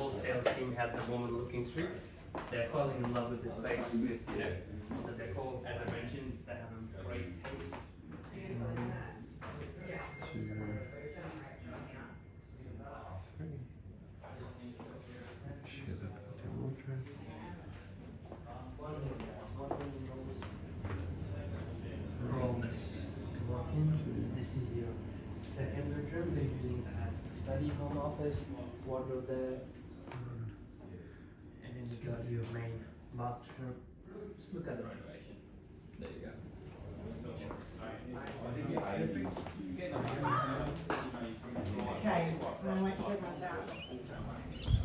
all the sales team had the woman looking through. They're falling in love with the space, with you know, the decor. As 60. Second bedroom, they're using as study, home office, wardrobe there, um, and then you got your main bathroom. Just look at the renovation. There you go. Okay, well, let's check that out.